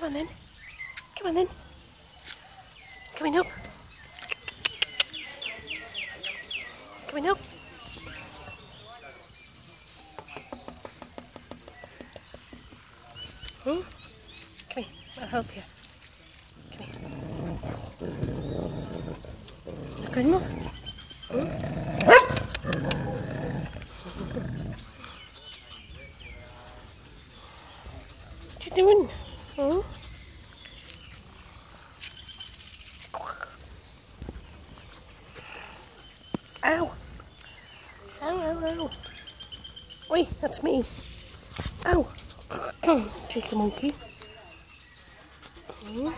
Come on then. Come on then. Coming up. Coming up. Hmm? Come here. I'll help you. Come here. Good enough? Hmm? What you doing? Hmm? Ow! Ow, ow, ow. Oi, that's me. Ow! Cheeky monkey. Hmm?